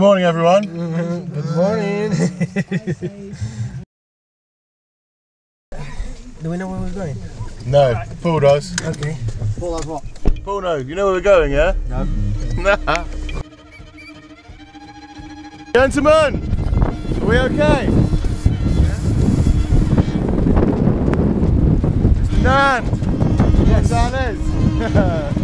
Good morning, everyone. Good morning. Do we know where we're going? No, Paul does. Okay. Paul has what? Paul, knows. You know where we're going, yeah? No. Nah. Gentlemen, are we okay? Mr. Dan. Yes. Dan is.